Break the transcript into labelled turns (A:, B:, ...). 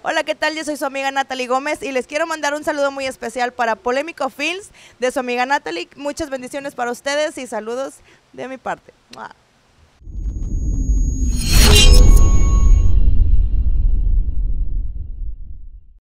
A: Hola, ¿qué tal? Yo soy su amiga Natalie Gómez y les quiero mandar un saludo muy especial para Polémico Films de su amiga Natalie. Muchas bendiciones para ustedes y saludos de mi parte.